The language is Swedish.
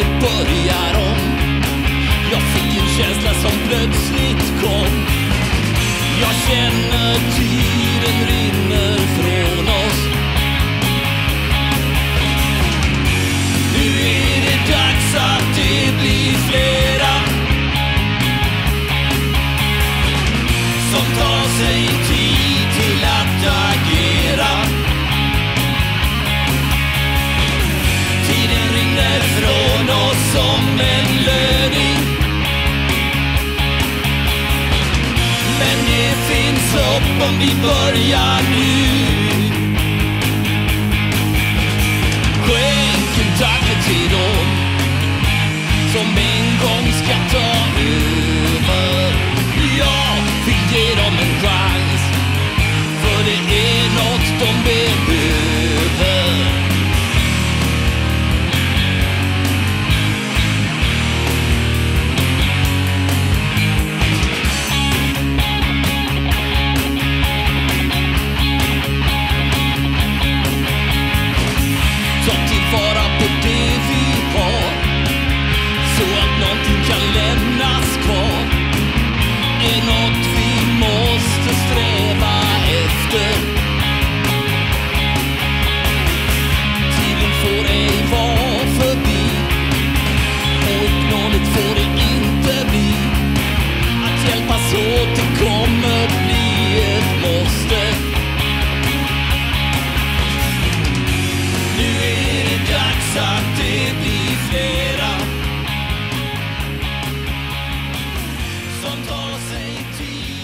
det börjar om. Jag fick en känsla som plötsligt kom. Jag känner tiden rinner från oss. Nu är det dags att det blir flera Som tar sig tid. finns hopp om vi börjar nu. som tar sig tid.